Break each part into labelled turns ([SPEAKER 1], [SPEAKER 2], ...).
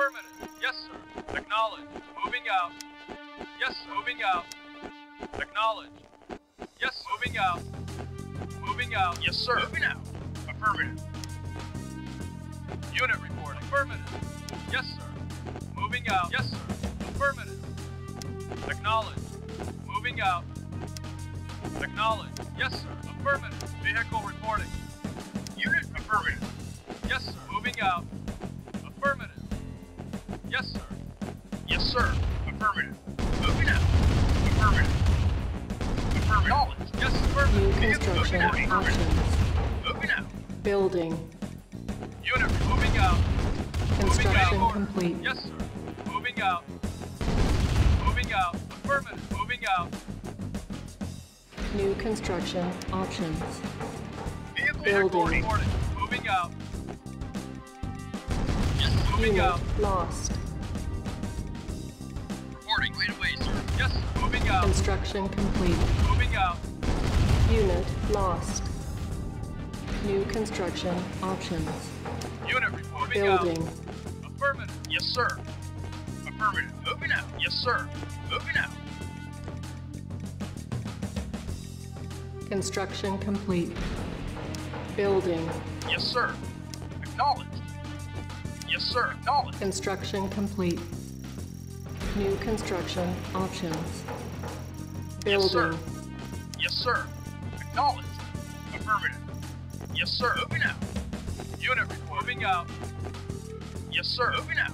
[SPEAKER 1] Affirmative. Yes, sir. Acknowledge. Moving out. Yes, sir. Moving out. Acknowledge. Yes, moving out. Moving out. Yes, sir. Moving out. Affirmative. Unit reporting. Affirmative. Yes, sir. Moving out. Yes, sir. Affirmative. Acknowledge. Moving out. Acknowledge. Yes, sir. Affirmative. Vehicle reporting. Unit affirmative. Yes, sir. Moving out. Yes, sir. Affirmative. Moving out. Affirmative. Affirmative. Knowledge. Yes, affirmative.
[SPEAKER 2] New construction
[SPEAKER 1] moving out.
[SPEAKER 2] options.
[SPEAKER 1] Moving out.
[SPEAKER 2] Building.
[SPEAKER 1] Unit moving out.
[SPEAKER 2] Construction
[SPEAKER 1] out.
[SPEAKER 2] complete.
[SPEAKER 1] Yes, sir. Moving out. Moving out. Affirmative. Moving out.
[SPEAKER 2] New construction options.
[SPEAKER 1] Vehicle
[SPEAKER 2] Building.
[SPEAKER 1] Moving out. Yes, moving
[SPEAKER 2] Unit
[SPEAKER 1] out.
[SPEAKER 2] lost.
[SPEAKER 1] Out.
[SPEAKER 2] Construction complete.
[SPEAKER 1] Moving out.
[SPEAKER 2] Unit lost. New construction options.
[SPEAKER 1] Unit reporting. Moving out.
[SPEAKER 2] Building.
[SPEAKER 1] Affirmative. Yes, sir. Affirmative. Moving out. Yes, sir. Moving out.
[SPEAKER 2] Construction complete. Building.
[SPEAKER 1] Yes, sir. Acknowledged. Yes, sir. Acknowledged.
[SPEAKER 2] Construction complete. New construction options.
[SPEAKER 1] Yes, sir.
[SPEAKER 2] Building.
[SPEAKER 1] Yes, sir. Acknowledged. Affirmative. Yes, sir. Moving out. Unit report. Moving out. Uh, yes, sir. Moving out.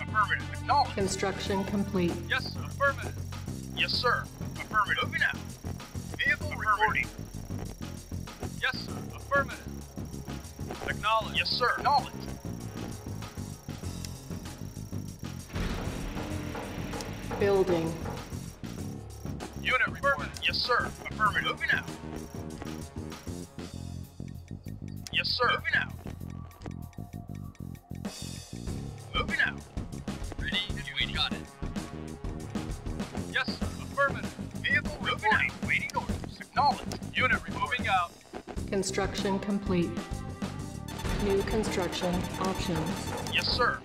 [SPEAKER 1] Affirmative. Acknowledged.
[SPEAKER 2] Construction complete.
[SPEAKER 1] Yes, sir. Affirmative. Yes, sir. Affirmative. Moving out. Vehicle reporting. Yes, sir. Affirmative. Acknowledged. Yes, sir. Acknowledged.
[SPEAKER 2] Building.
[SPEAKER 1] Unit reporting. Yes, sir. Affirmative. Moving out. Yes, sir. Moving out. Moving out. Ready? You got it. Yes, sir. Affirmative. Vehicle reporting. Waiting orders. Acknowledged. Unit moving out.
[SPEAKER 2] Construction complete. New construction options.
[SPEAKER 1] Yes, sir.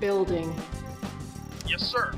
[SPEAKER 2] Building.
[SPEAKER 1] Yes, sir.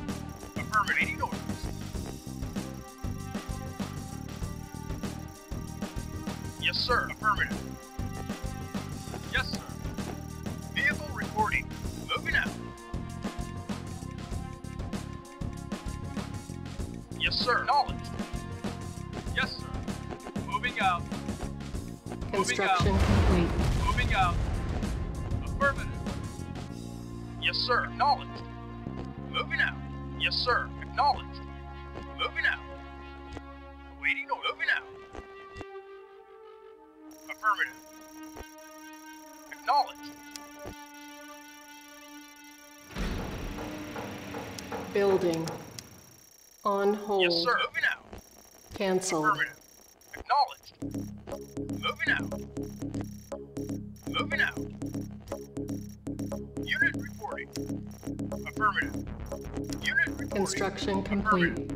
[SPEAKER 2] Cancelled.
[SPEAKER 1] Acknowledged. Moving out. Moving out. Unit reporting. Affirmative. Unit reporting.
[SPEAKER 2] Construction complete.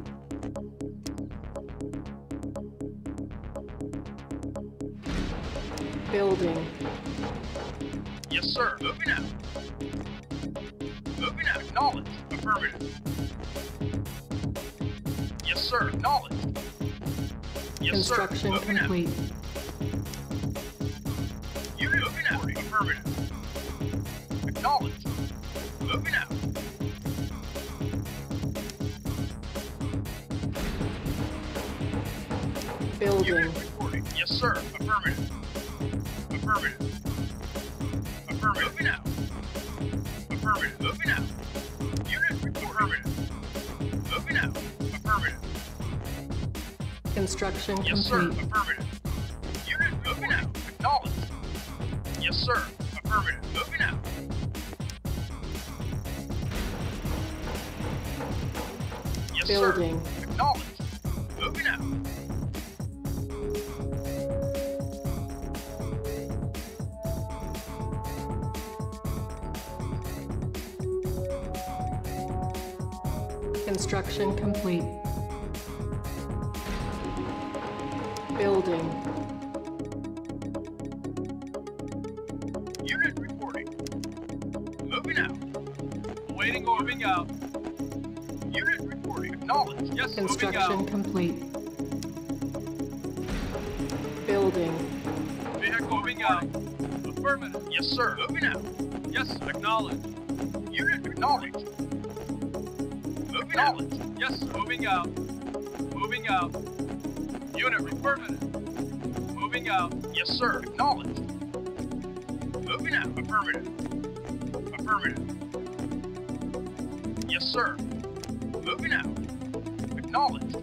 [SPEAKER 2] Building.
[SPEAKER 1] Yes, sir. Moving out. Moving out. Acknowledged. Affirmative. Yes, sir. Acknowledged.
[SPEAKER 2] Construction complete. Construction
[SPEAKER 1] Yes, sir. Affirmative. Unit moving out. Acknowledged. Yes, sir. Affirmative. Moving out. Yes,
[SPEAKER 2] Building.
[SPEAKER 1] sir. Acknowledged. Moving out.
[SPEAKER 2] Construction complete.
[SPEAKER 3] Yes, moving out. Moving out.
[SPEAKER 2] Unit
[SPEAKER 3] affirmative. Moving out.
[SPEAKER 2] Yes, sir. Acknowledged. Moving out. Affirmative. Affirmative. Yes, sir. Moving out. Acknowledged.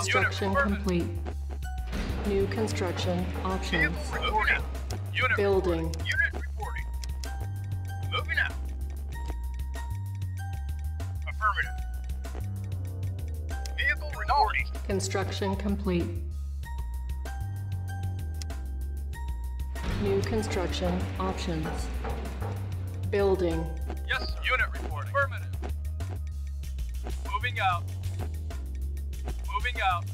[SPEAKER 4] Construction complete. New construction options. Building.
[SPEAKER 3] Unit
[SPEAKER 2] reporting. Moving out. Affirmative. Vehicle reporting.
[SPEAKER 4] Construction complete. New construction options. Building.
[SPEAKER 3] Yes. Unit report. Affirmative. Moving out. Moving out.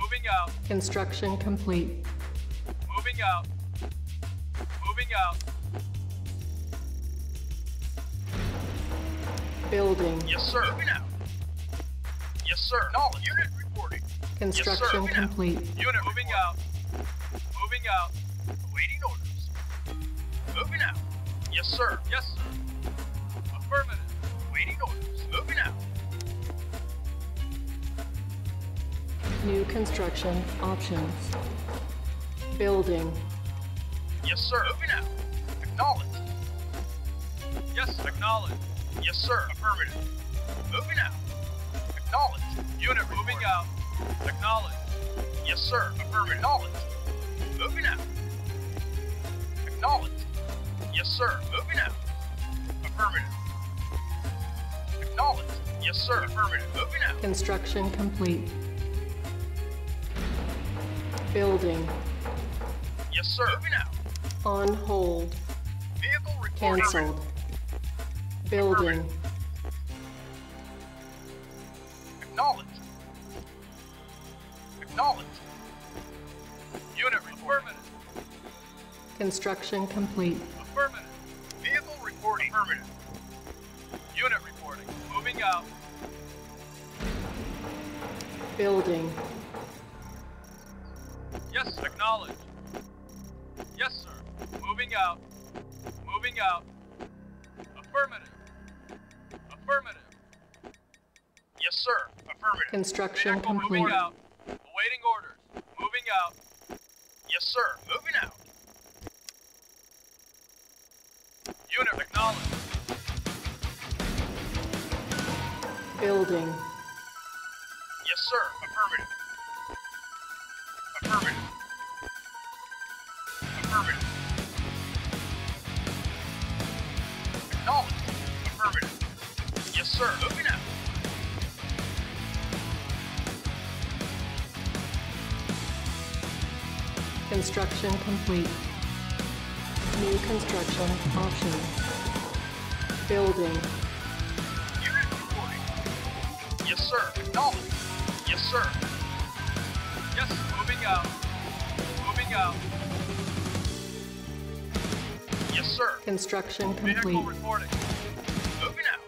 [SPEAKER 3] Moving out.
[SPEAKER 4] Construction complete.
[SPEAKER 3] Moving out. Moving out.
[SPEAKER 4] Building.
[SPEAKER 2] Yes, sir. Moving out. Yes, sir. Knowledge. Unit reporting.
[SPEAKER 4] Construction
[SPEAKER 2] moving out.
[SPEAKER 4] complete.
[SPEAKER 3] Unit moving out. Moving out.
[SPEAKER 2] Awaiting orders. Moving out. Yes, sir.
[SPEAKER 3] Yes, sir. Affirmative.
[SPEAKER 2] Waiting orders. Moving out.
[SPEAKER 4] New construction options. Building.
[SPEAKER 2] Yes, sir. Moving out. Acknowledged.
[SPEAKER 3] Yes, acknowledged.
[SPEAKER 2] Yes, sir. Affirmative. Moving out. Acknowledged.
[SPEAKER 3] Unit moving out. Acknowledged.
[SPEAKER 2] Yes, sir. Affirmative. Acknowledged. Moving out. Acknowledged. Yes, sir. Moving out. Affirmative. Acknowledged. Yes, sir. Affirmative. Moving out.
[SPEAKER 4] Construction complete. Building.
[SPEAKER 2] Yes, sir. Moving out.
[SPEAKER 4] On hold.
[SPEAKER 2] Vehicle.
[SPEAKER 4] Cancelled. Building.
[SPEAKER 2] Acknowledged. Acknowledged.
[SPEAKER 3] Unit affirmative.
[SPEAKER 2] Construction complete. Construction complete. Complete. New construction options. Building.
[SPEAKER 5] Unit reporting. Yes, sir. Acknowledged. Yes, sir.
[SPEAKER 1] Yes, moving out. Moving out.
[SPEAKER 5] Yes, sir.
[SPEAKER 2] Construction
[SPEAKER 1] Vehicle
[SPEAKER 2] complete.
[SPEAKER 1] reporting.
[SPEAKER 5] Moving out.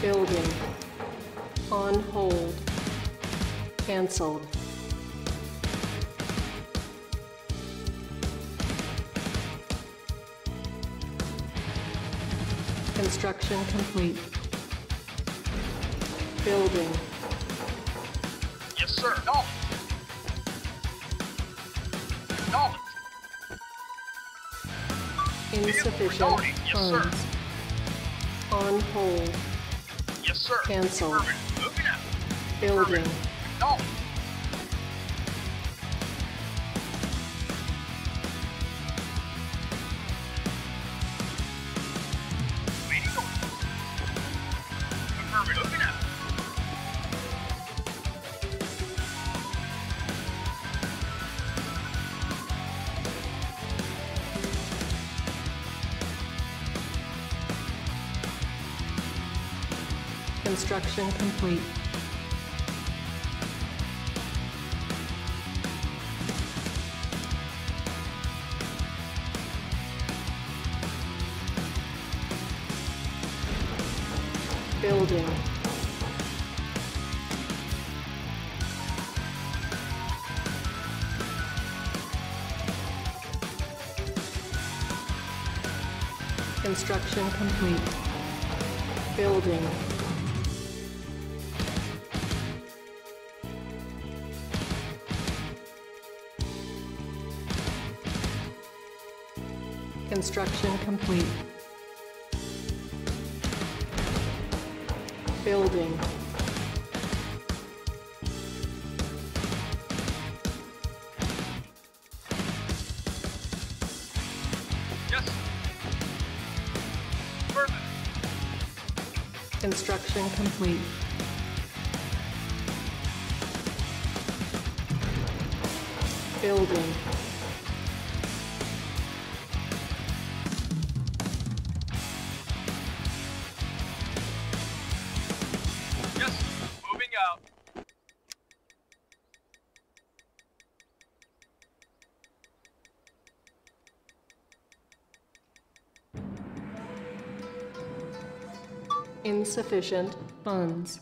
[SPEAKER 2] Building. On hold. Cancelled. Construction complete. Building.
[SPEAKER 5] Yes, sir. No. Acknowledged.
[SPEAKER 2] Insufficient.
[SPEAKER 5] Yes, sir.
[SPEAKER 2] funds. On hold.
[SPEAKER 5] Yes, sir.
[SPEAKER 2] Cancel. Building. Construction complete. Building. Construction complete. Building. Construction complete. Building.
[SPEAKER 1] Yes. Affirmative.
[SPEAKER 2] Construction complete. Building. Insufficient funds.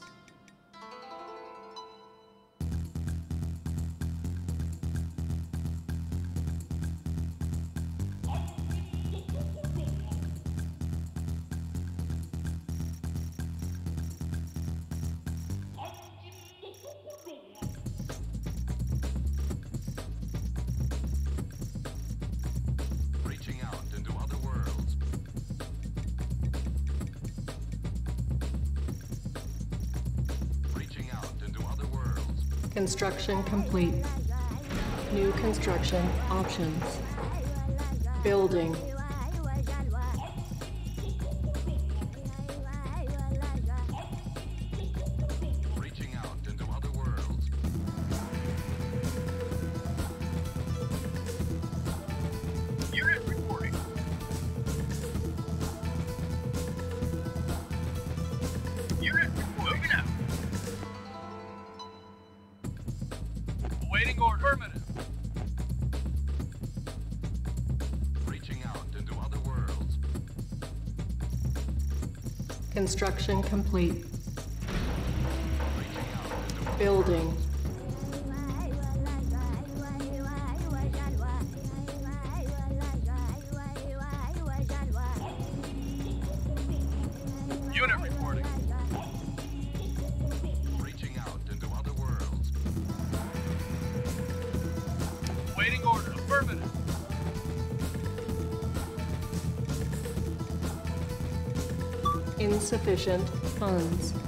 [SPEAKER 2] Construction complete. New construction options. Building.
[SPEAKER 6] Construction complete. Building. insufficient funds.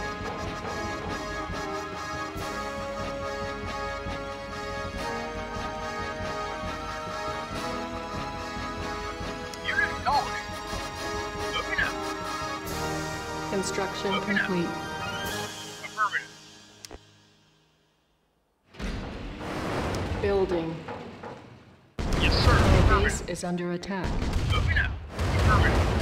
[SPEAKER 6] Construction complete.
[SPEAKER 2] Affirmative.
[SPEAKER 6] Building.
[SPEAKER 2] Yes, sir.
[SPEAKER 6] Our base is under attack.
[SPEAKER 2] Moving out. Affirmative.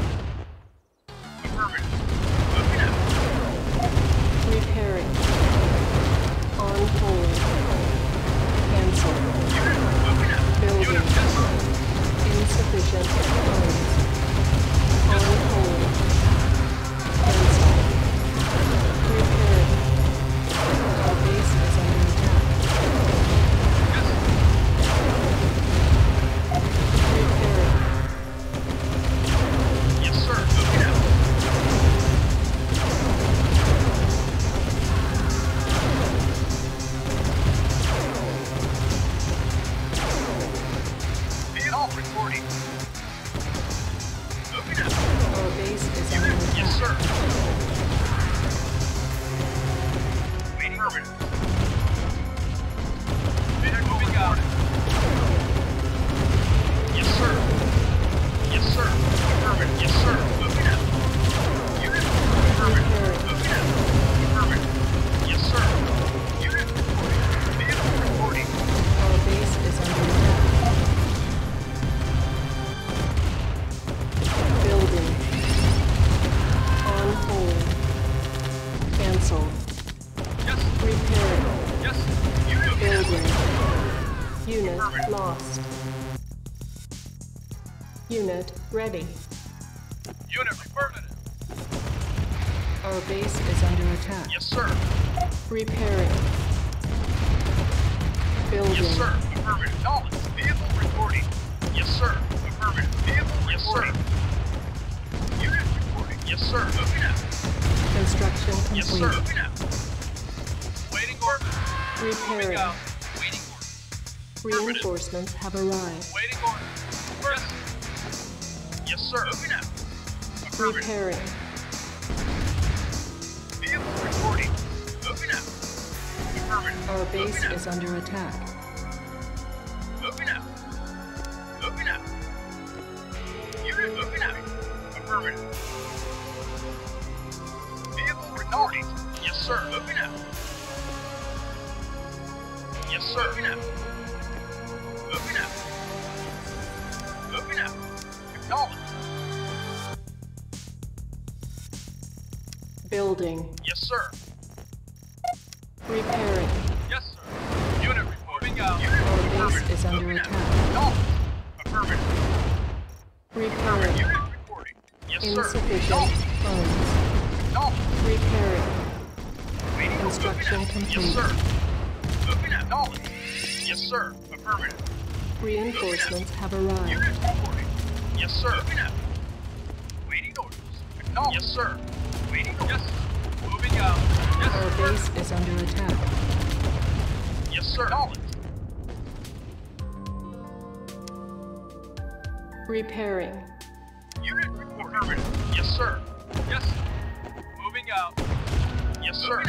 [SPEAKER 6] Reinforcements have arrived.
[SPEAKER 7] Waiting on. Yes.
[SPEAKER 2] Yes, sir. Moving out.
[SPEAKER 6] Preparing.
[SPEAKER 5] Vehicle reporting. Moving out. Affirmative.
[SPEAKER 2] Our base is under attack.
[SPEAKER 5] Moving out. Moving out. Unit moving out. Affirmative. Vehicle reporting. Yes, sir. Moving out. Yes, sir. Moving out.
[SPEAKER 2] Building.
[SPEAKER 5] Yes, sir.
[SPEAKER 2] Repairing.
[SPEAKER 1] Yes, sir. Unit reporting out.
[SPEAKER 5] Unit
[SPEAKER 2] Our base is under
[SPEAKER 5] Moving
[SPEAKER 2] attack.
[SPEAKER 5] Acknowledge. Affirmative.
[SPEAKER 2] Repairing.
[SPEAKER 5] Unit reporting. Yes, sir.
[SPEAKER 2] Insufficient
[SPEAKER 5] Acknowledge.
[SPEAKER 2] funds.
[SPEAKER 5] Acknowledge.
[SPEAKER 2] Repairing.
[SPEAKER 5] Waiting.
[SPEAKER 2] Construction
[SPEAKER 5] Moving out.
[SPEAKER 2] complete.
[SPEAKER 5] Yes, sir. Moving out. Acknowledge. Yes, sir. Affirmative.
[SPEAKER 2] Reinforcements have arrived.
[SPEAKER 5] Unit reporting. Yes, sir. Moving out. Waiting orders. Acknowledge. Yes, sir.
[SPEAKER 1] Yes. Moving out. Yes,
[SPEAKER 2] Our base is under attack.
[SPEAKER 5] Yes, sir. Acknowledge.
[SPEAKER 2] Repairing.
[SPEAKER 5] Unit report. Affirmative. Yes, sir.
[SPEAKER 1] Yes. Moving out.
[SPEAKER 5] Yes, sir.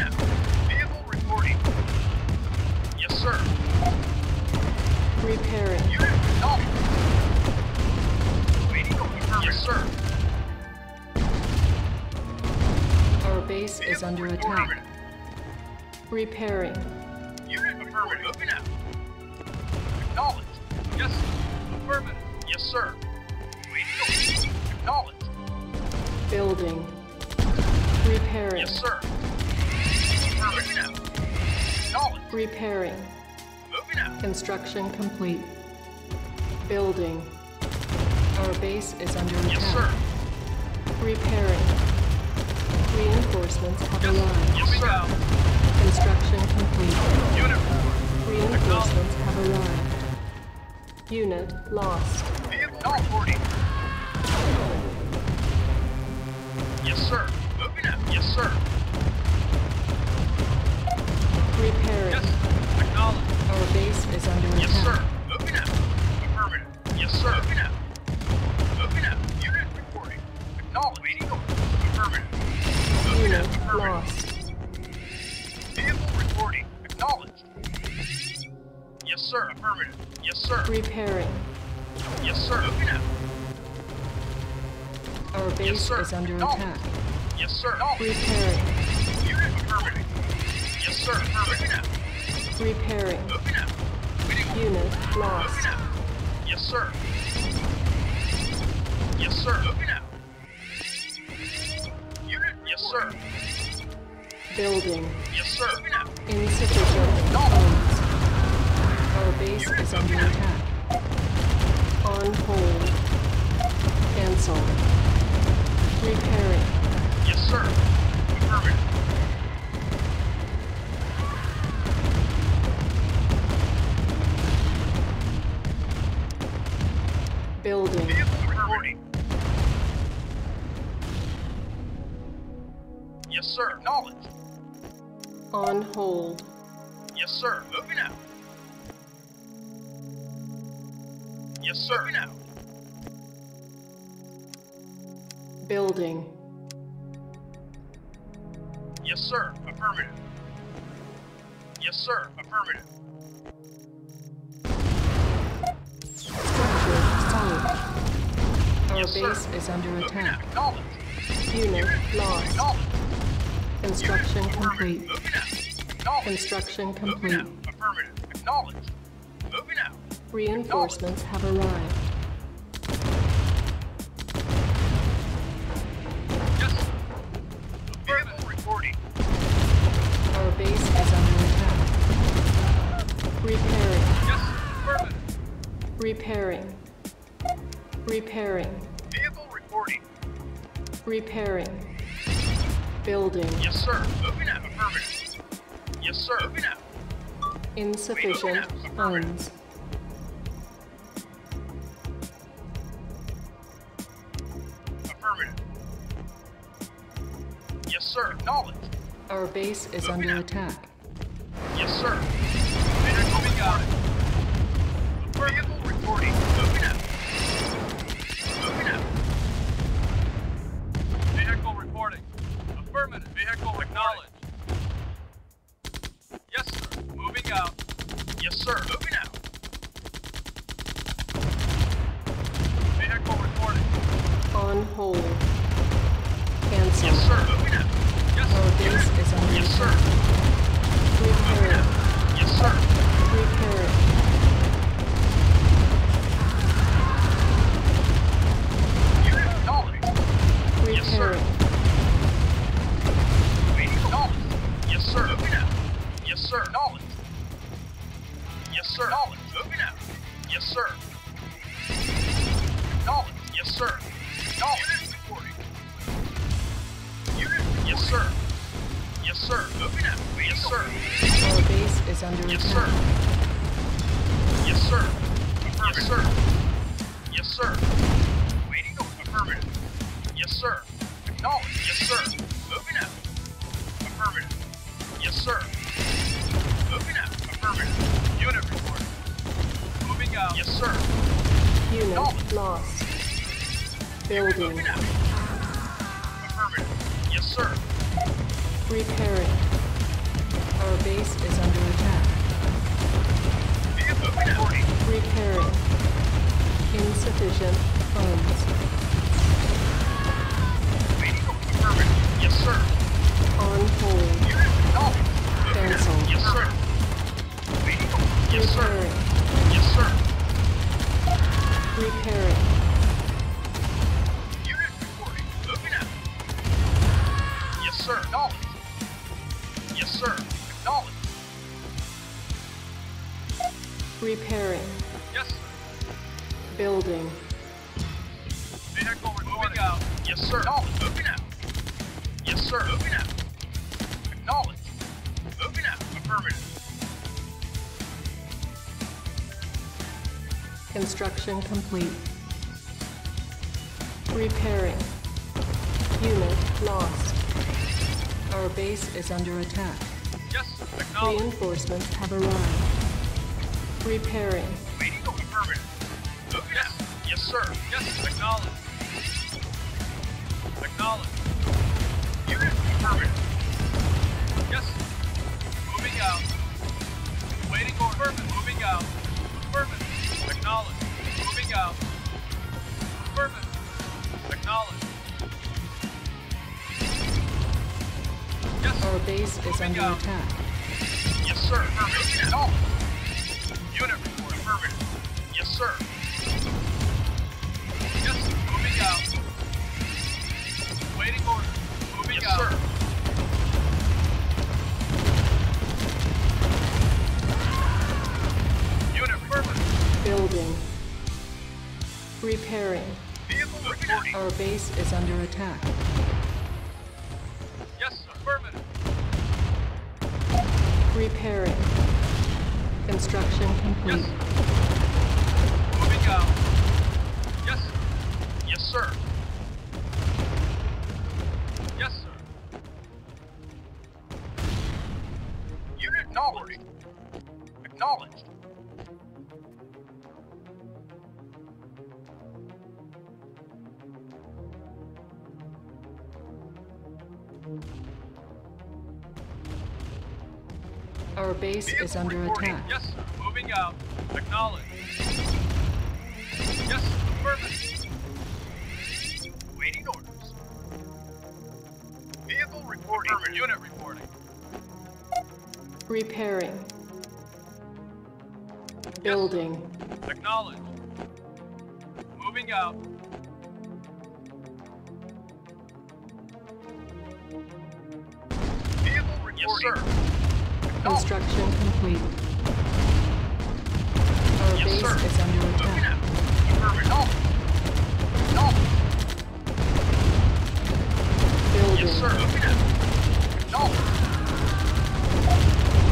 [SPEAKER 5] Vehicle reporting. Yes, sir.
[SPEAKER 2] Repairing.
[SPEAKER 5] Unit acknowledge. Waiting orders. Yes, sir.
[SPEAKER 2] Base is under attack. Repairing.
[SPEAKER 5] Unit affirmative. Moving out. Acknowledge.
[SPEAKER 1] Yes. Affirmative.
[SPEAKER 5] Yes, sir. Waiting orders. Acknowledge.
[SPEAKER 2] Building. Repairing.
[SPEAKER 5] Yes, sir. Moving out. Acknowledge.
[SPEAKER 2] Repairing.
[SPEAKER 5] Moving out.
[SPEAKER 2] Construction complete. Building. Our base is under attack.
[SPEAKER 5] Yes, sir.
[SPEAKER 2] Repairing. Reinforcements have arrived.
[SPEAKER 1] Moving
[SPEAKER 5] sir.
[SPEAKER 1] out.
[SPEAKER 2] Construction complete.
[SPEAKER 1] Unit.
[SPEAKER 2] Reinforcements have arrived. Unit lost.
[SPEAKER 5] Vehicle reporting. Yes, sir. Moving out. Yes, sir.
[SPEAKER 2] Repairing.
[SPEAKER 1] Yes, sir. Acknowledge.
[SPEAKER 2] Our base is under
[SPEAKER 5] Yes, sir.
[SPEAKER 2] attack.
[SPEAKER 5] Moving out. Affirmative. Yes, sir. Moving out. Moving out. Unit reporting. Acknowledge. Waiting order. Affirmative. Moving out.
[SPEAKER 2] Unit
[SPEAKER 5] Affirmative.
[SPEAKER 2] Lost.
[SPEAKER 5] Vehicle reporting. Acknowledged. Yes, sir. Affirmative. Yes, sir.
[SPEAKER 2] Repairing.
[SPEAKER 5] Yes, sir. Moving out.
[SPEAKER 2] Our base
[SPEAKER 5] sir.
[SPEAKER 2] is under attack.
[SPEAKER 5] Yes, sir.
[SPEAKER 2] Repairing.
[SPEAKER 5] Unit affirmative. Yes, sir. Out.
[SPEAKER 2] Repairing.
[SPEAKER 5] Moving out.
[SPEAKER 2] Unit lost.
[SPEAKER 5] Yes, sir. Yes, sir. Moving out. Unit. Yes, sir.
[SPEAKER 2] Building.
[SPEAKER 5] Yes, sir.
[SPEAKER 2] Insufficient
[SPEAKER 5] No.
[SPEAKER 2] funds. Our base is under attack. On hold. Cancel. Repairing.
[SPEAKER 5] Yes, sir. Affirmative.
[SPEAKER 2] Building. On hold.
[SPEAKER 5] Yes, sir. Moving out. Yes, sir. Moving out.
[SPEAKER 2] Building.
[SPEAKER 5] Yes, sir. Affirmative. Yes, sir. Affirmative.
[SPEAKER 2] Structure solid. Our
[SPEAKER 5] Yes, sir.
[SPEAKER 2] base is under
[SPEAKER 5] Moving
[SPEAKER 2] attack. Unit lost. Construction complete. Construction complete.
[SPEAKER 5] out. Affirmative. Acknowledged. Moving out.
[SPEAKER 2] Reinforcements have arrived.
[SPEAKER 1] Yes.
[SPEAKER 2] Our base is under attack. Repairing.
[SPEAKER 1] Yes.
[SPEAKER 2] Repairing. Repairing.
[SPEAKER 5] Vehicle reporting.
[SPEAKER 2] Repairing. Building.
[SPEAKER 5] Yes, sir. Moving out. Affirmative. Yes, sir. Moving out.
[SPEAKER 2] Insufficient funds.
[SPEAKER 5] Affirmative. Yes, sir. Acknowledged.
[SPEAKER 2] Our base is
[SPEAKER 5] Moving
[SPEAKER 2] under
[SPEAKER 5] out.
[SPEAKER 2] attack.
[SPEAKER 5] Yes, sir.
[SPEAKER 1] Out.
[SPEAKER 5] Vehicle reporting. Moving out.
[SPEAKER 1] Vehicle
[SPEAKER 2] complete. Repairing. Unit lost. Our base is under attack.
[SPEAKER 1] Yes, acknowledged.
[SPEAKER 2] Reinforcements have arrived. Repairing.
[SPEAKER 5] Waiting for affirmative. Okay. Yes. Yes, sir.
[SPEAKER 1] Yes, acknowledge. Acknowledge.
[SPEAKER 5] Unit affirmative.
[SPEAKER 1] Yes. Moving out. Waiting for affirmative. Moving out.
[SPEAKER 2] base is under attack.
[SPEAKER 5] Yes, sir. Affirmative. No.
[SPEAKER 1] Unit report.
[SPEAKER 5] Affirmative. Yes, sir.
[SPEAKER 1] Yes. Moving out. Waiting order. Moving
[SPEAKER 5] yes,
[SPEAKER 1] out.
[SPEAKER 5] Sir.
[SPEAKER 1] Unit affirmative.
[SPEAKER 2] Building. Repairing.
[SPEAKER 5] Vehicle
[SPEAKER 2] Our base is under attack. Our base
[SPEAKER 5] Vehicle is
[SPEAKER 2] under
[SPEAKER 5] reporting.
[SPEAKER 2] attack.
[SPEAKER 1] Yes, moving out. Acknowledge. Yes, affirmative.
[SPEAKER 5] Waiting orders. Vehicle reporting.
[SPEAKER 1] Affirmative. Unit reporting.
[SPEAKER 2] Repairing. Yes. Building.
[SPEAKER 1] Acknowledge. Moving out.
[SPEAKER 2] Construction complete. Our
[SPEAKER 5] yes,
[SPEAKER 2] base
[SPEAKER 5] sir.
[SPEAKER 2] is under attack.
[SPEAKER 5] No. No.
[SPEAKER 2] Building.
[SPEAKER 5] Yes, sir. No.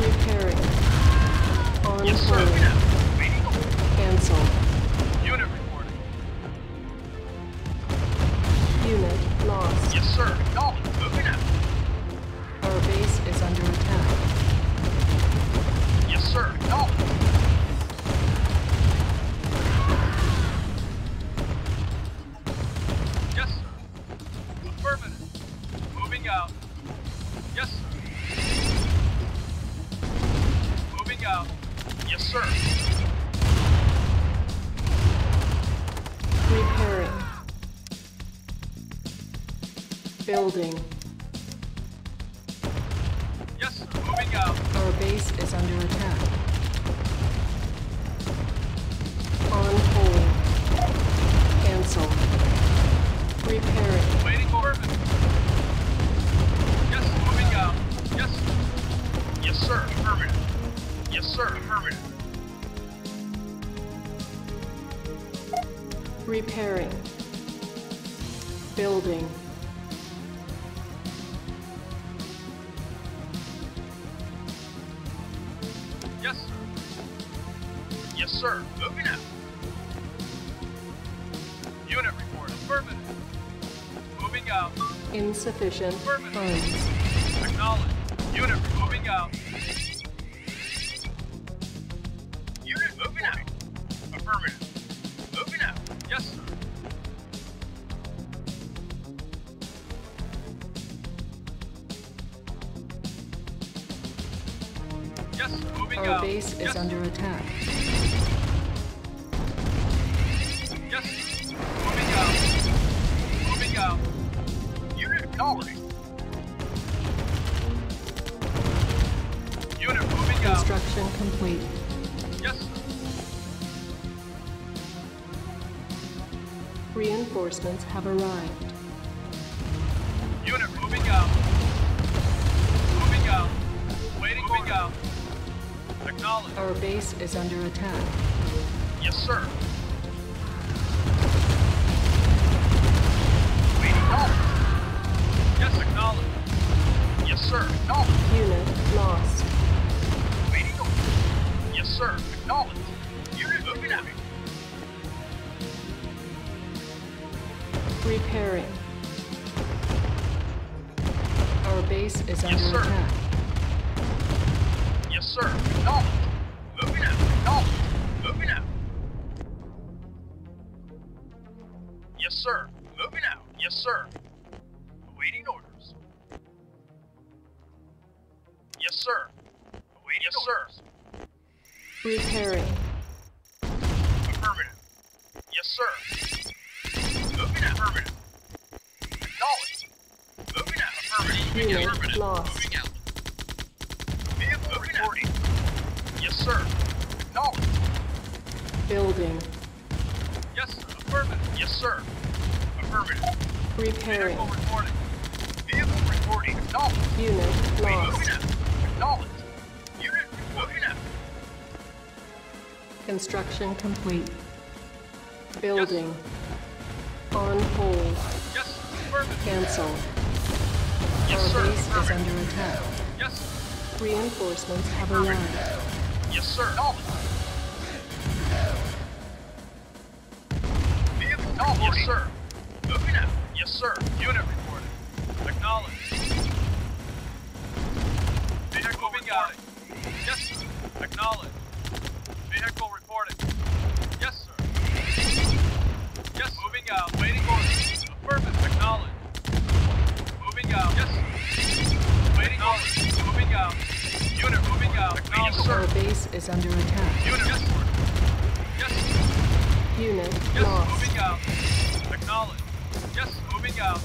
[SPEAKER 2] Repairing. On
[SPEAKER 5] yes,
[SPEAKER 2] hold. Cancel. Building. Insufficient
[SPEAKER 1] Affirmative.
[SPEAKER 2] funds.
[SPEAKER 1] Acknowledge. Unit moving out.
[SPEAKER 5] Unit moving out. Affirmative. Moving out.
[SPEAKER 1] Yes, sir. Yes, sir. Moving
[SPEAKER 2] Our
[SPEAKER 1] out.
[SPEAKER 2] base is
[SPEAKER 1] yes, sir.
[SPEAKER 2] under attack. Reinforcements have arrived.
[SPEAKER 1] Unit moving out. Moving out. Waiting moving out. Acknowledge.
[SPEAKER 2] Our base is under attack. Repairing. Construction complete. Building. On hold.
[SPEAKER 1] Yes,
[SPEAKER 2] Cancel.
[SPEAKER 5] Yes,
[SPEAKER 2] Our
[SPEAKER 5] sir.
[SPEAKER 2] base is under attack.
[SPEAKER 1] Yes.
[SPEAKER 2] Reinforcements have arrived.
[SPEAKER 5] Yes, sir. Acknowledged. Vehicle reporting. Yes, sir. Moving out. Yes, sir.
[SPEAKER 1] Unit reporting. Acknowledge. Vehicle moving out. Yes, sir. Acknowledge. Vehicle reporting. Yes, sir. Yes, moving out. Waiting orders. Affirmative. Acknowledge. Moving out. Yes, sir. Waiting orders. Moving out. Unit moving out. Acknowledge.
[SPEAKER 5] Yes, sir.
[SPEAKER 2] Our base is under attack.
[SPEAKER 1] Unit. Yes, sir. Yes, sir.
[SPEAKER 2] Unit
[SPEAKER 1] Yes,
[SPEAKER 2] lost.
[SPEAKER 1] moving out. Acknowledge. Yes, moving out.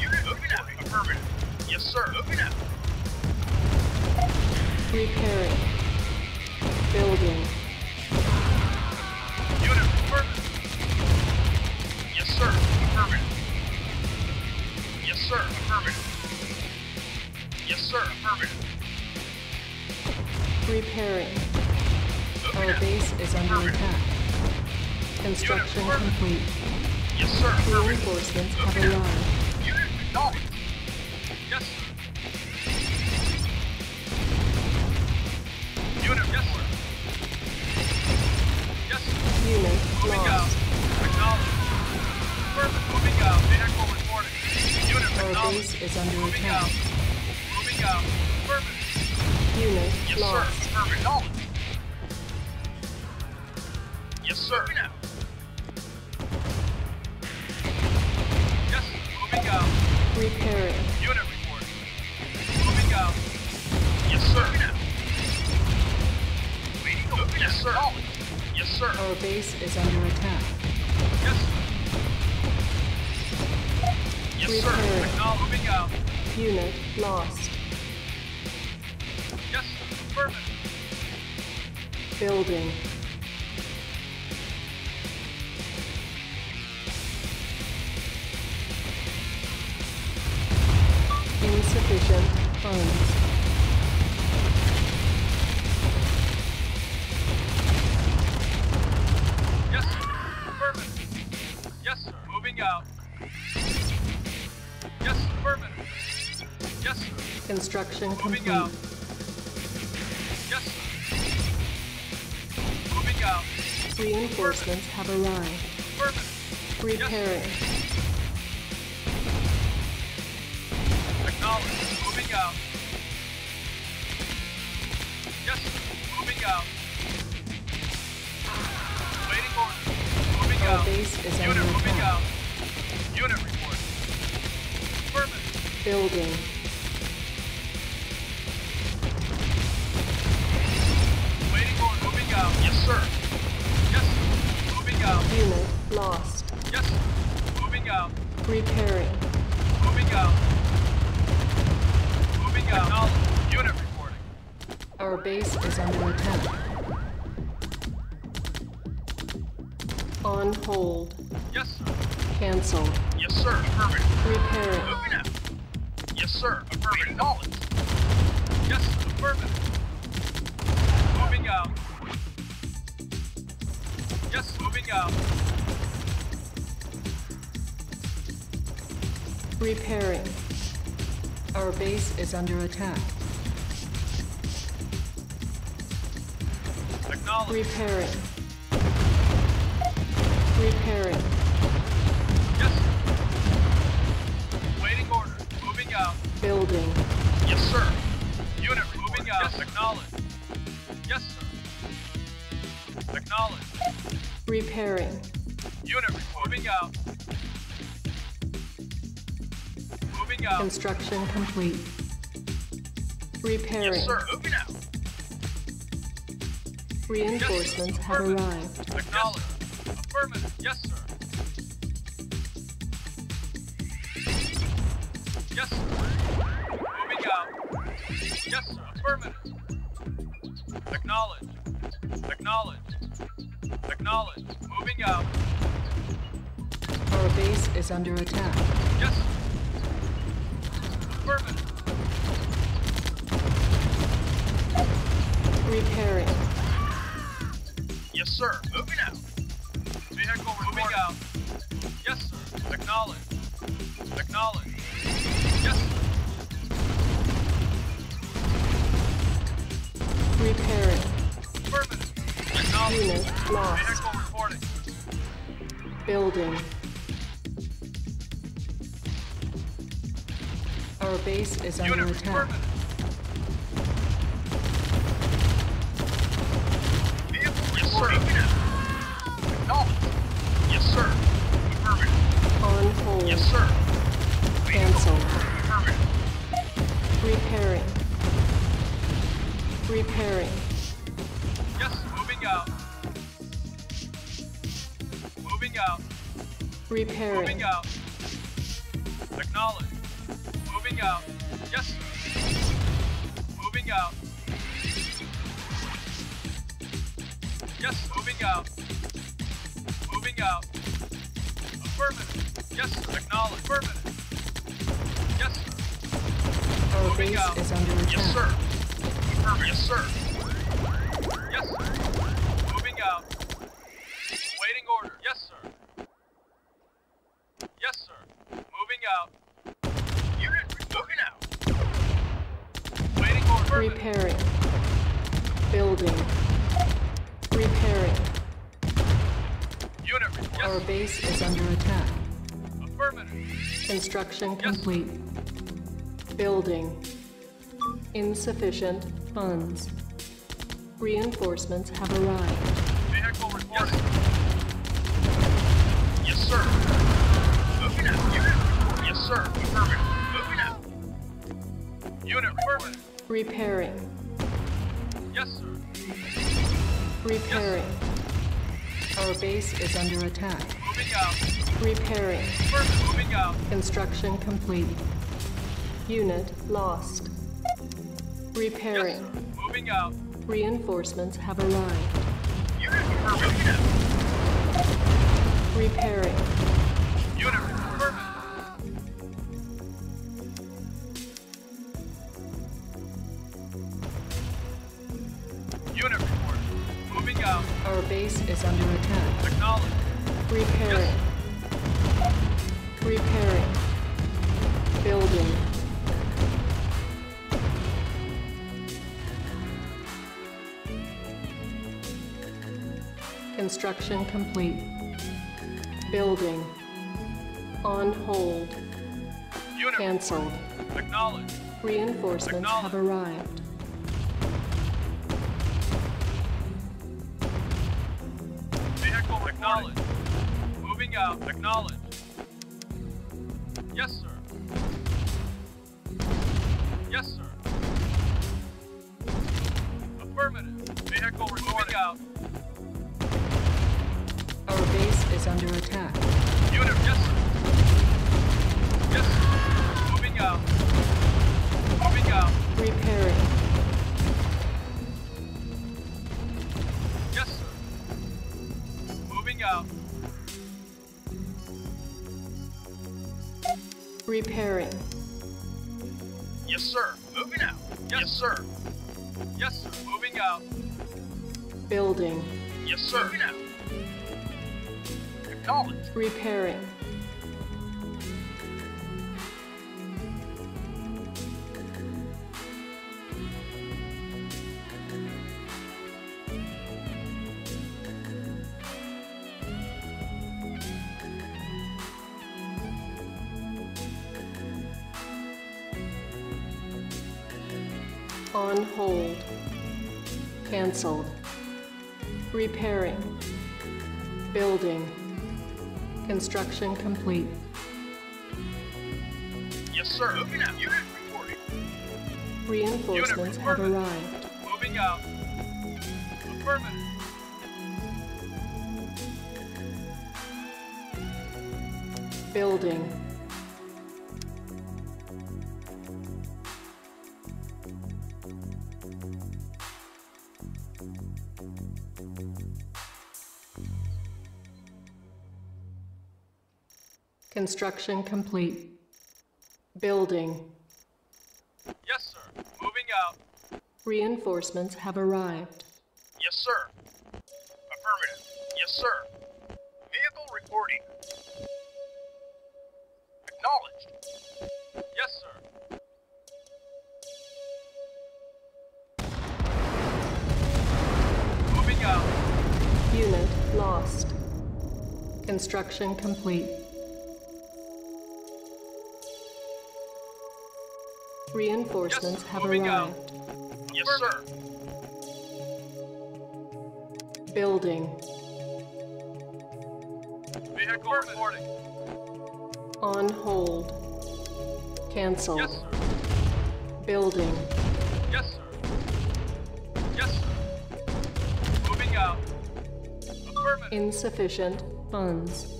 [SPEAKER 5] Unit moving out. Affirmative. Yes, sir. Moving out.
[SPEAKER 2] Repairing. Building.
[SPEAKER 5] Yes, sir. Affirmative. Yes, sir. Affirmative. Yes, sir. Affirmative.
[SPEAKER 2] Repairing.
[SPEAKER 5] Moving
[SPEAKER 2] Our
[SPEAKER 5] out.
[SPEAKER 2] base is under attack. Construction complete.
[SPEAKER 5] Yes, sir.
[SPEAKER 2] Reinforcements have arrived. Funds.
[SPEAKER 1] Yes, sir. Affirmative. Yes, sir. Moving out. Yes, affirmative. Yes, sir.
[SPEAKER 2] Construction
[SPEAKER 1] Moving
[SPEAKER 2] complete.
[SPEAKER 1] out. Yes, sir. Moving out.
[SPEAKER 2] Reinforcements have arrived.
[SPEAKER 1] Affirmative.
[SPEAKER 2] Repairing.
[SPEAKER 1] Acknowledge. Moving out. Yes, sir. Moving out. Waiting order. Moving
[SPEAKER 2] Our
[SPEAKER 1] out.
[SPEAKER 2] base is
[SPEAKER 1] Unit
[SPEAKER 2] under
[SPEAKER 1] moving
[SPEAKER 2] attack.
[SPEAKER 1] out. Unit report. Affirmative.
[SPEAKER 2] Building.
[SPEAKER 1] Waiting order. Moving out. Yes, sir. Yes. Moving out.
[SPEAKER 2] Unit lost.
[SPEAKER 1] Yes. Moving out.
[SPEAKER 2] Repairing.
[SPEAKER 1] Moving out. Moving out. Acknowledge. Unit reporting.
[SPEAKER 2] Our base is under attack. On hold.
[SPEAKER 1] Yes, sir.
[SPEAKER 2] Cancelled.
[SPEAKER 1] Yes, sir. Affirmative.
[SPEAKER 2] Repairing.
[SPEAKER 1] Moving out. Yes, sir. Affirmative. Acknowledge. Yes, sir. Affirmative. Moving out. Yes, moving out.
[SPEAKER 2] Repairing. Our base is under attack. Repairing. Repairing.
[SPEAKER 1] Yes, sir. Waiting order. Moving out.
[SPEAKER 2] Building.
[SPEAKER 1] Yes, sir. Unit moving out. Yes, acknowledge. Yes, sir. Acknowledge.
[SPEAKER 2] Repairing.
[SPEAKER 1] Unit moving out. Moving out.
[SPEAKER 2] Construction complete. Repairing.
[SPEAKER 1] Yes, sir. Moving
[SPEAKER 2] Reinforcements have arrived.
[SPEAKER 1] Acknowledge. Affirmative. Yes, sir. Yes, sir. Moving out. Yes, sir. Affirmative. Acknowledge. Acknowledge. Acknowledge. Moving out.
[SPEAKER 2] Our base is under attack.
[SPEAKER 1] Yes, sir. Affirmative.
[SPEAKER 2] Repairing.
[SPEAKER 1] Yes, sir. Moving out. Vehicle moving out. Yes, sir. Acknowledge. Acknowledge. Yes, sir.
[SPEAKER 2] Repairing.
[SPEAKER 1] Affirmative. Acknowledge.
[SPEAKER 2] Unit lost.
[SPEAKER 1] Vehicle reporting.
[SPEAKER 2] Building. Our base is under
[SPEAKER 1] Unit
[SPEAKER 2] attack.
[SPEAKER 1] Yes, sir. Affirmative.
[SPEAKER 2] Repairing. Repairing.
[SPEAKER 1] Yes, moving out. Moving out.
[SPEAKER 2] Repairing.
[SPEAKER 1] Moving out.
[SPEAKER 2] Construction
[SPEAKER 1] Yes.
[SPEAKER 2] complete. Building. Insufficient funds. Reinforcements have arrived.
[SPEAKER 1] Vehicle reporting. Yes, sir. Moving out. Unit. Yes, sir. Affirmative. Moving out. Unit affirmative.
[SPEAKER 2] Repairing.
[SPEAKER 1] Yes, sir.
[SPEAKER 2] Repairing. Our base is under attack. Repairing.
[SPEAKER 1] Affirmative. Moving out.
[SPEAKER 2] Construction complete. Unit lost.
[SPEAKER 1] Yes,
[SPEAKER 2] Repairing.
[SPEAKER 1] sir. Moving out.
[SPEAKER 2] Reinforcements have arrived.
[SPEAKER 5] Unit affirmative.
[SPEAKER 2] Repairing.
[SPEAKER 1] Unit affirmative. Unit report. Moving out.
[SPEAKER 2] Our base is under Construction complete. Building. On hold.
[SPEAKER 1] Unit
[SPEAKER 2] Cancelled.
[SPEAKER 1] report. Acknowledge.
[SPEAKER 2] Reinforcements have arrived.
[SPEAKER 1] Vehicle acknowledge. Moving out. Acknowledge.
[SPEAKER 2] On hold. Cancelled. Repairing. Building. Construction complete.
[SPEAKER 5] Yes, sir. Moving out. Unit reporting.
[SPEAKER 2] Reinforcements have arrived.
[SPEAKER 1] Moving out. Affirmative.
[SPEAKER 2] Building. Construction complete. Building.
[SPEAKER 1] Yes, sir. Moving out.
[SPEAKER 2] Reinforcements have arrived.
[SPEAKER 5] Yes, sir. Affirmative. Yes, sir. Vehicle reporting. Acknowledged.
[SPEAKER 1] Yes, sir. Moving out.
[SPEAKER 2] Unit lost. Construction complete. Reinforcements
[SPEAKER 1] Yes,
[SPEAKER 2] have
[SPEAKER 1] moving out.
[SPEAKER 2] arrived.
[SPEAKER 5] Yes, sir.
[SPEAKER 2] Building.
[SPEAKER 1] Vehicle reporting.
[SPEAKER 2] On hold. Cancel.
[SPEAKER 1] Yes, sir.
[SPEAKER 2] Building.
[SPEAKER 1] Yes, sir. Yes, sir. Moving out. Affirmative.
[SPEAKER 2] Insufficient funds.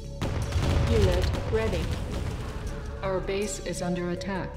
[SPEAKER 2] Unit ready. Our base is under attack.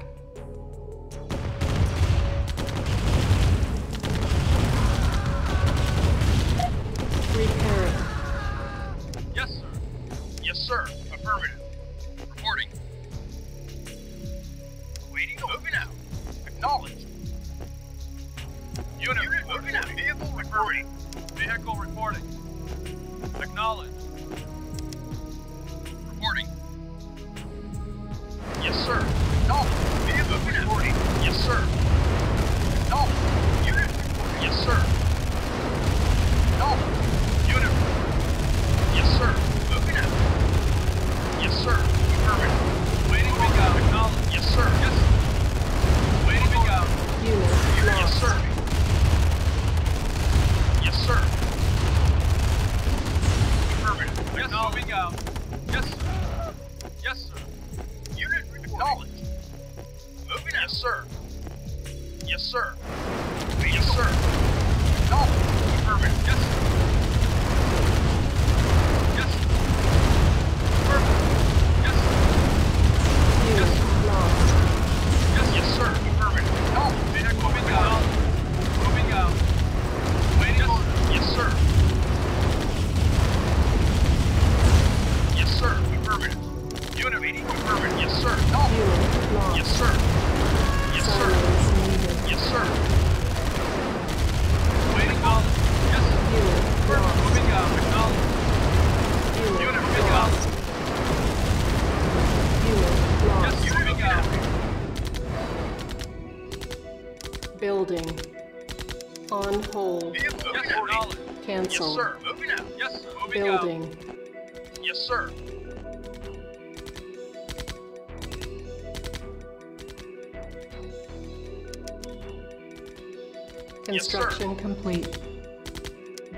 [SPEAKER 2] Construction complete.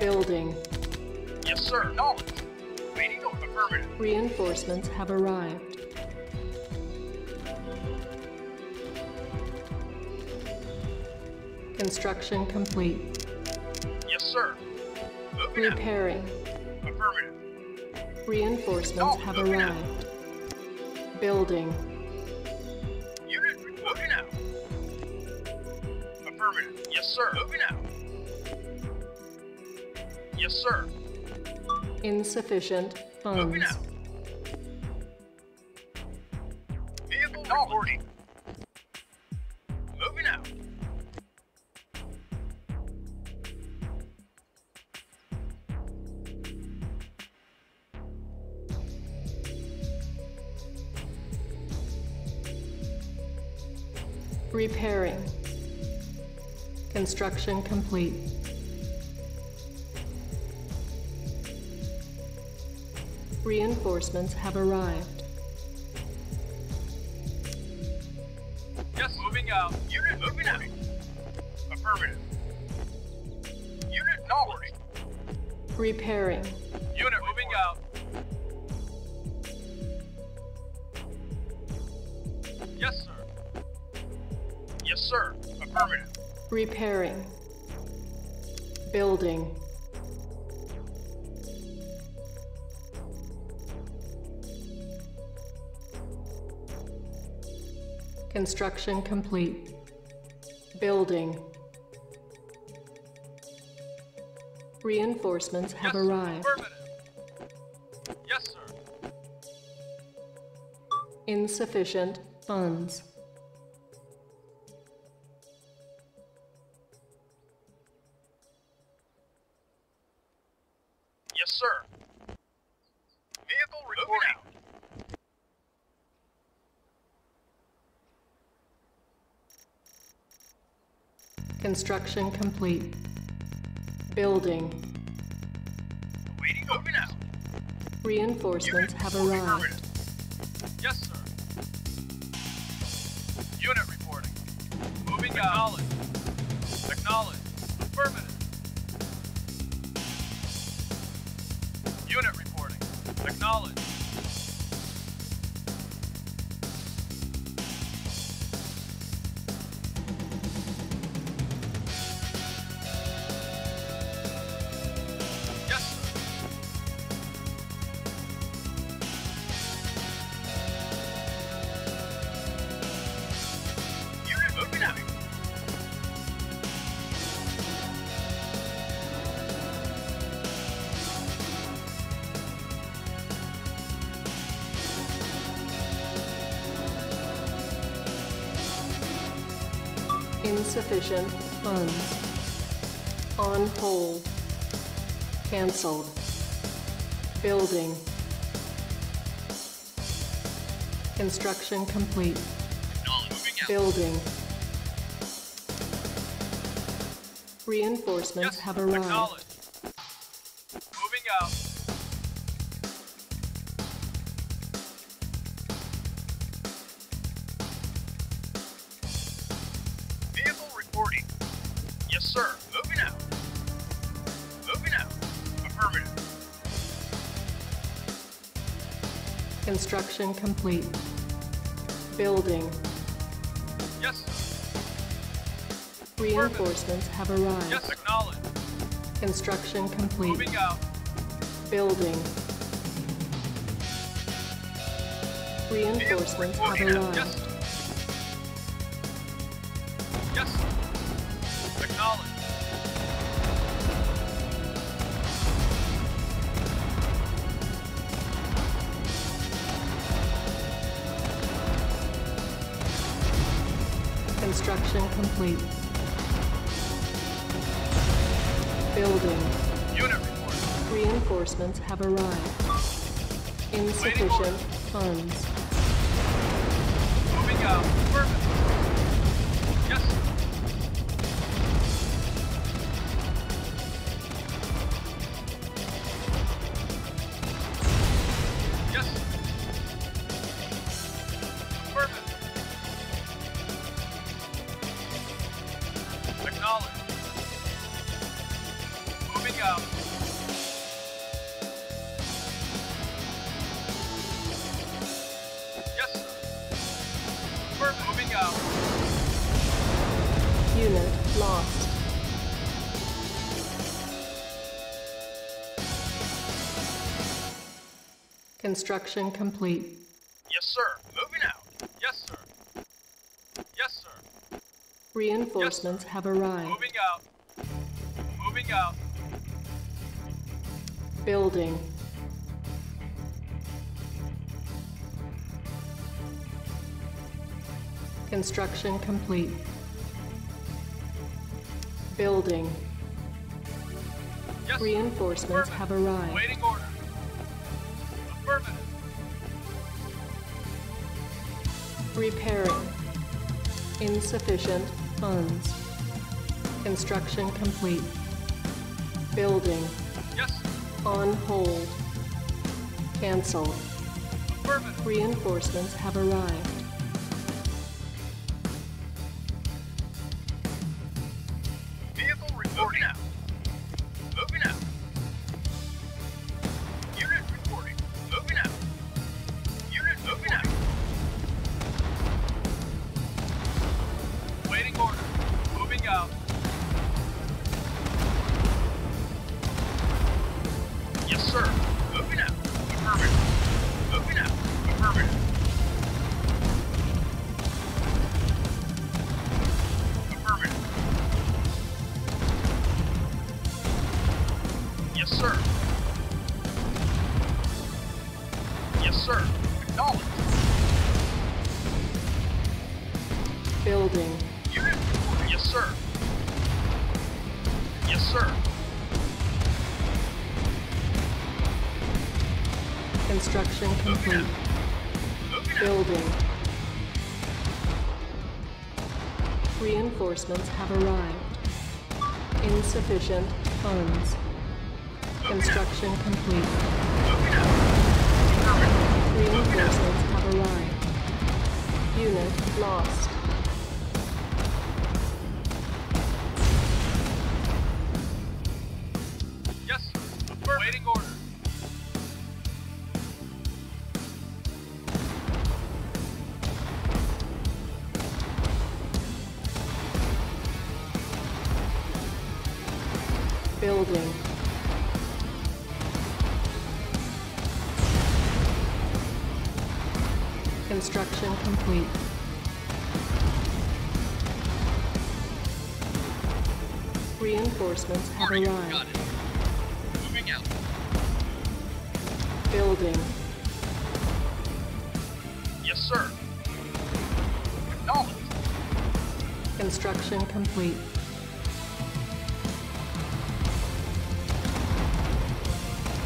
[SPEAKER 2] Building.
[SPEAKER 5] Yes, sir. Acknowledged. Waiting on affirmative.
[SPEAKER 2] Reinforcements have arrived. Construction complete.
[SPEAKER 5] Yes, sir. Moving out.
[SPEAKER 2] Repairing.
[SPEAKER 5] Affirmative.
[SPEAKER 2] Reinforcements have arrived. Building.
[SPEAKER 5] Affirmative. Yes, sir. Moving out. Yes, sir.
[SPEAKER 2] Insufficient funds.
[SPEAKER 5] Moving out. Vehicle reporting.
[SPEAKER 2] Construction complete. Reinforcements have arrived.
[SPEAKER 1] Yes, moving out.
[SPEAKER 5] Unit moving out. Affirmative. Unit acknowledged.
[SPEAKER 2] Repairing. Repairing. Building. Construction complete. Building. Reinforcements have
[SPEAKER 1] yes,
[SPEAKER 2] arrived.
[SPEAKER 1] Yes, sir.
[SPEAKER 2] Insufficient funds. Construction complete. Building.
[SPEAKER 5] Waiting moving out.
[SPEAKER 2] Reinforcements have arrived.
[SPEAKER 1] Yes, sir. Unit reporting. Moving out. Acknowledged. Acknowledged. Affirmative. Unit reporting. Acknowledged.
[SPEAKER 2] Insufficient funds. On hold. Cancelled. Building. Construction complete. Building. Reinforcements have arrived. Construction complete. Building.
[SPEAKER 1] Yes.
[SPEAKER 2] Reinforcements have arrived.
[SPEAKER 1] Yes, acknowledged.
[SPEAKER 2] Construction complete.
[SPEAKER 1] Moving out.
[SPEAKER 2] Building. Reinforcements have arrived.
[SPEAKER 1] Yes,
[SPEAKER 2] funds.
[SPEAKER 1] go.
[SPEAKER 2] Unit lost. Construction complete.
[SPEAKER 1] Yes, sir. Moving out. Yes, sir. Yes, sir.
[SPEAKER 2] Reinforcements yes, sir. have arrived.
[SPEAKER 1] Moving out. Moving out.
[SPEAKER 2] Building. Construction complete. Building.
[SPEAKER 1] Yes.
[SPEAKER 2] Reinforcements have arrived.
[SPEAKER 1] Waiting order. Affirmative.
[SPEAKER 2] Repairing. Insufficient funds. Construction complete. Building.
[SPEAKER 1] Yes.
[SPEAKER 2] On hold. Cancel. Reinforcements have arrived. complete. Reinforcements have arrived.
[SPEAKER 1] Moving out.
[SPEAKER 2] Building.
[SPEAKER 1] Yes, sir. Acknowledged.
[SPEAKER 2] Construction complete.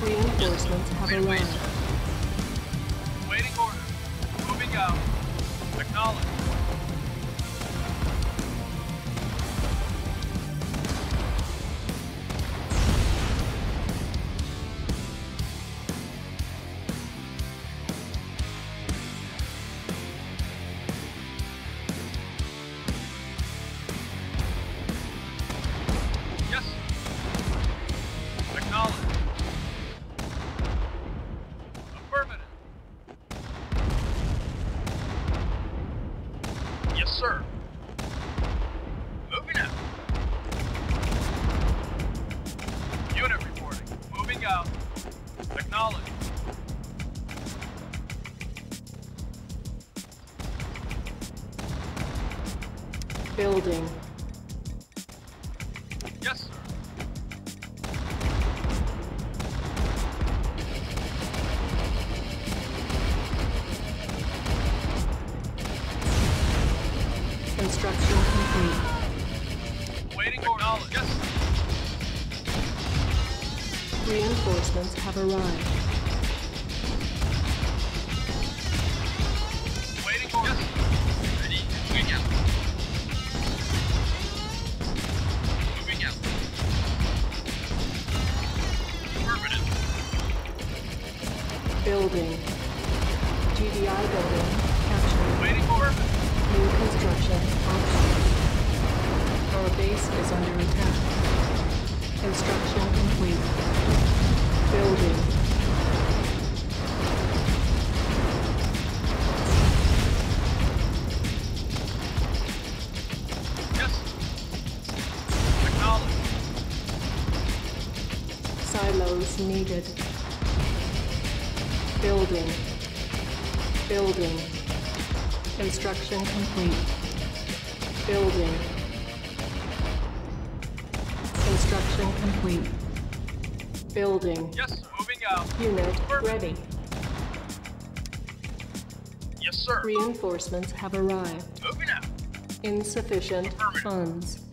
[SPEAKER 2] Reinforcements have arrived. building.
[SPEAKER 1] ready. Yes, sir.
[SPEAKER 2] Reinforcements have arrived.
[SPEAKER 1] Moving out.
[SPEAKER 2] Insufficient funds.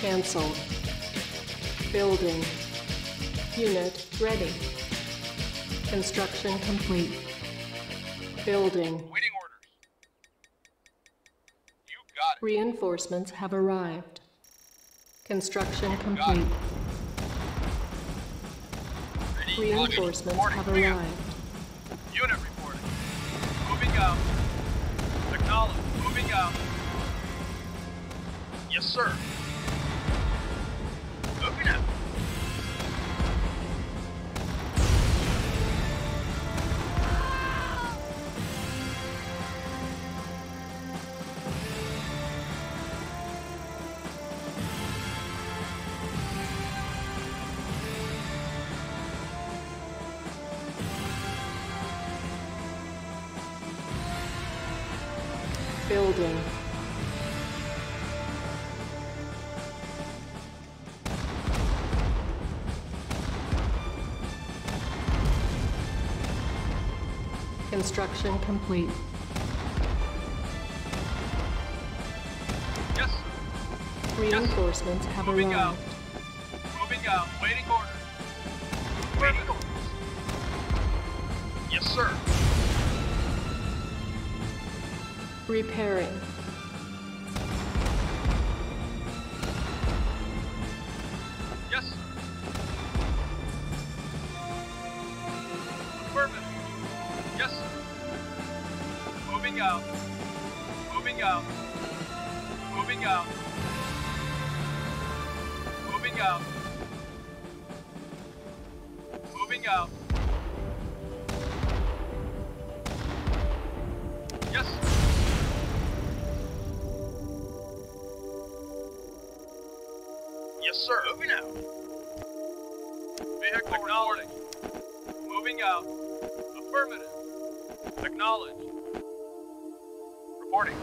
[SPEAKER 2] Cancelled. Building. Unit ready. Construction complete. Building.
[SPEAKER 1] Waiting orders. You got it.
[SPEAKER 2] Reinforcements have arrived. Construction complete. Reinforcements have arrived.
[SPEAKER 1] Unit reporting. Moving out. Acknowledged. Moving out. Yes, sir.
[SPEAKER 2] Construction complete.
[SPEAKER 1] Yes.
[SPEAKER 2] Reinforcements yes. have
[SPEAKER 1] Moving
[SPEAKER 2] arrived. Out.
[SPEAKER 1] Moving out. Waiting orders. Waiting orders. Yes, sir.
[SPEAKER 2] Repairing.
[SPEAKER 1] Moving out. Vehicle acknowledged. Moving out. Affirmative. Acknowledge. Reporting.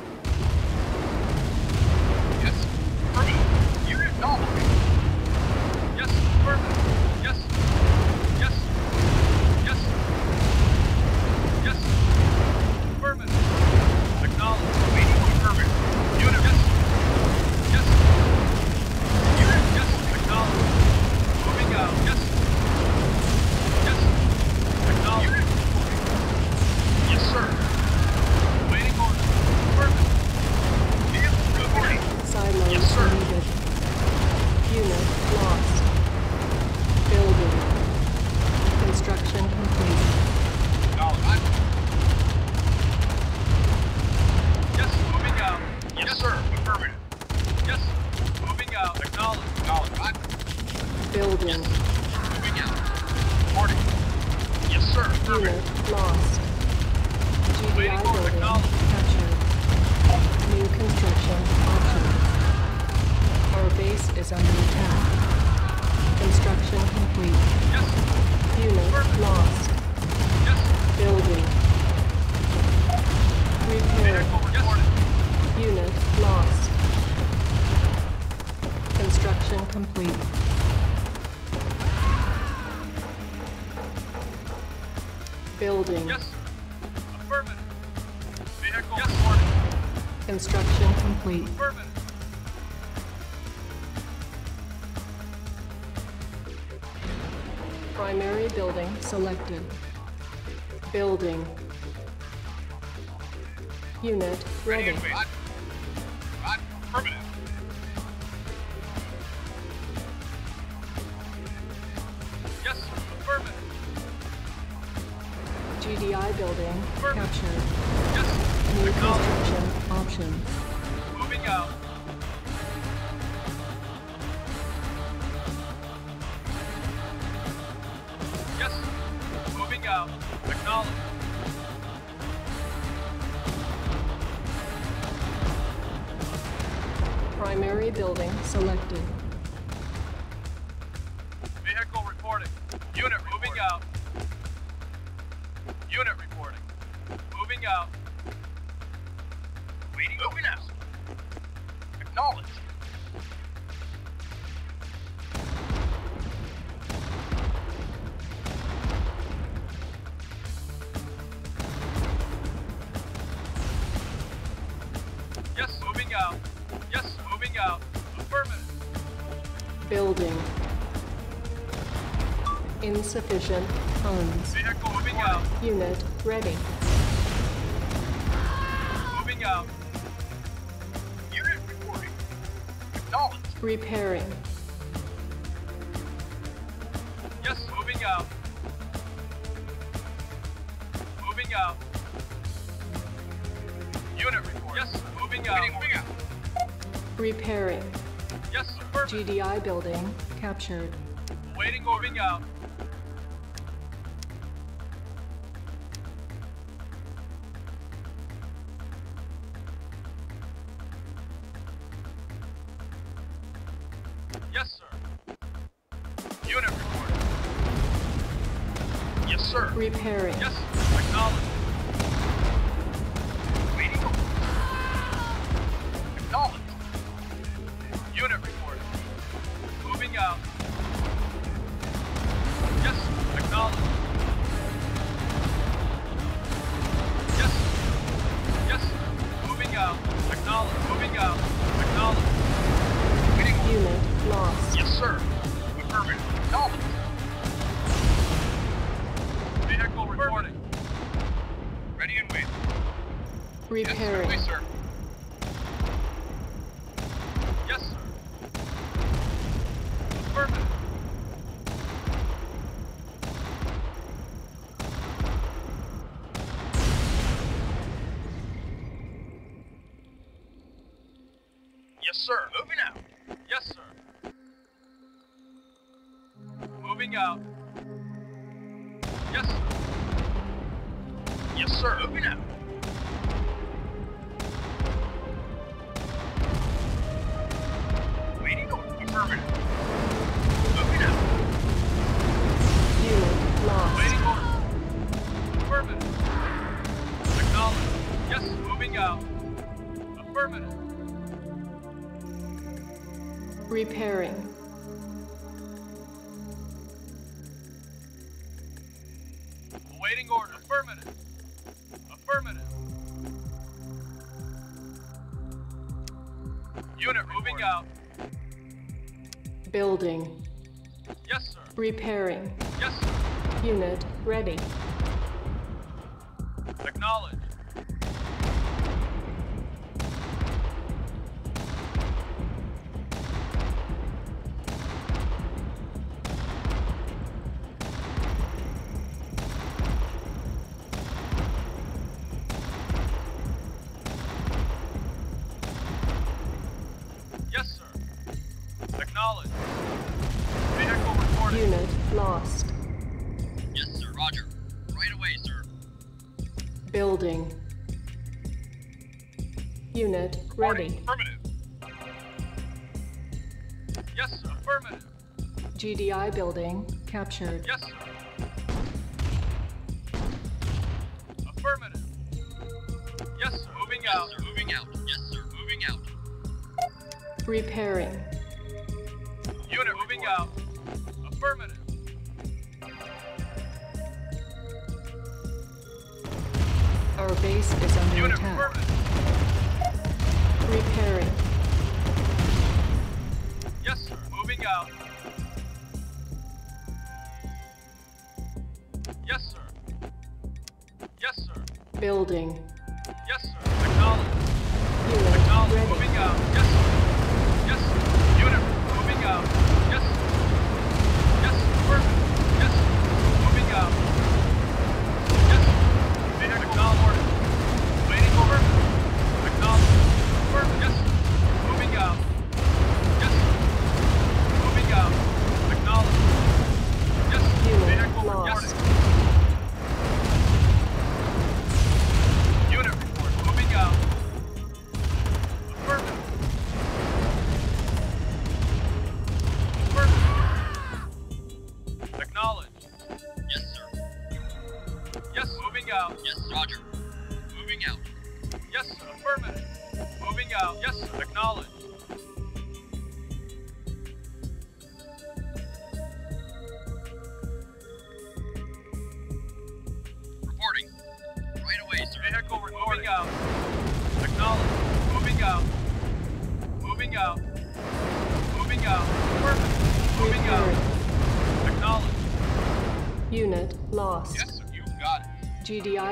[SPEAKER 2] Selected. Building. Unit ready.
[SPEAKER 1] and
[SPEAKER 2] Primary building selected.
[SPEAKER 1] Vehicle reporting. Unit moving out. Unit reporting. Moving out. Waiting moving out. Acknowledged.
[SPEAKER 2] Insufficient funds.
[SPEAKER 1] Vehicle moving out.
[SPEAKER 2] Unit ready.
[SPEAKER 1] Moving out. Unit reporting. Acknowledged.
[SPEAKER 2] Repairing.
[SPEAKER 1] Yes, moving out. Moving out. Unit report. Yes, moving out. Moving out.
[SPEAKER 2] Repairing.
[SPEAKER 1] Yes, affirmative.
[SPEAKER 2] GDI building captured.
[SPEAKER 1] Waiting, moving out. Yes, sir. Moving out. Yes, sir. Moving out. Yes, sir. Yes, sir. Moving out. Waiting order. Affirmative. Moving out.
[SPEAKER 2] Unit lost.
[SPEAKER 1] Waiting order. Affirmative. Acknowledged. Yes, moving out. Affirmative.
[SPEAKER 2] Repairing.
[SPEAKER 1] Awaiting order. Affirmative. Affirmative. Unit moving out.
[SPEAKER 2] Building.
[SPEAKER 1] Yes, sir.
[SPEAKER 2] Repairing.
[SPEAKER 1] Yes, sir.
[SPEAKER 2] Unit ready. Building captured.
[SPEAKER 1] Yes,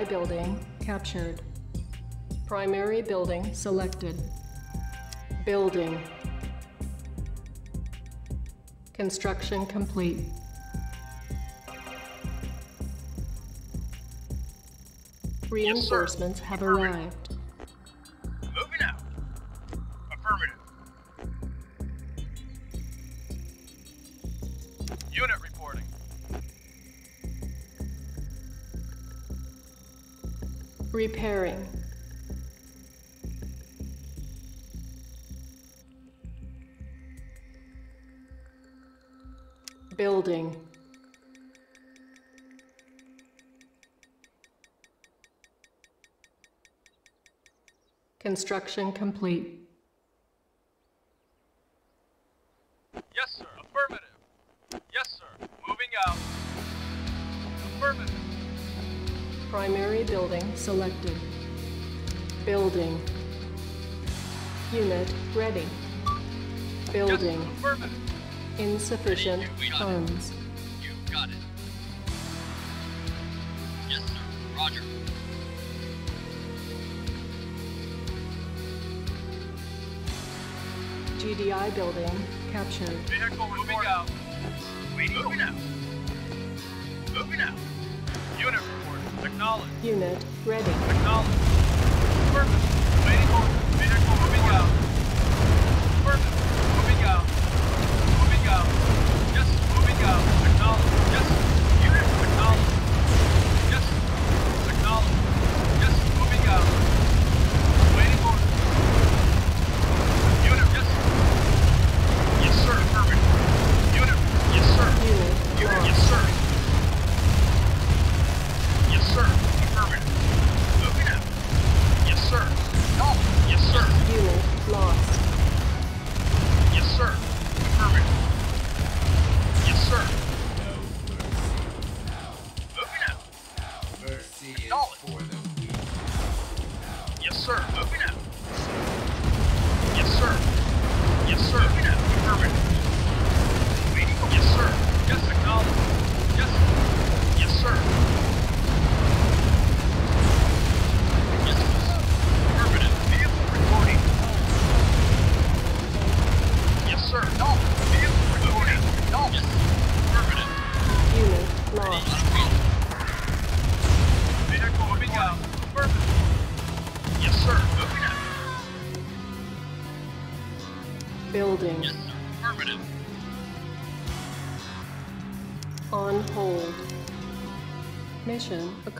[SPEAKER 2] Building captured. Primary building selected. Building. Construction complete. Reinforcements yes, have arrived. construction complete.
[SPEAKER 1] Yes, sir. Affirmative. Yes, sir. Moving out. Affirmative.
[SPEAKER 2] Primary building selected. Building. Unit ready. Building.
[SPEAKER 1] Yes, affirmative.
[SPEAKER 2] Insufficient funds.
[SPEAKER 5] You got it. Yes, sir. Roger.
[SPEAKER 2] GDI building. captured.
[SPEAKER 1] Vehicle moving out. Waiting moving out. Moving out. Unit report. Acknowledge.
[SPEAKER 2] Unit ready.
[SPEAKER 1] Acknowledge. Waiting. Vehicle moving out. Moving out. Moving out. Yes, moving out.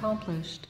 [SPEAKER 2] accomplished.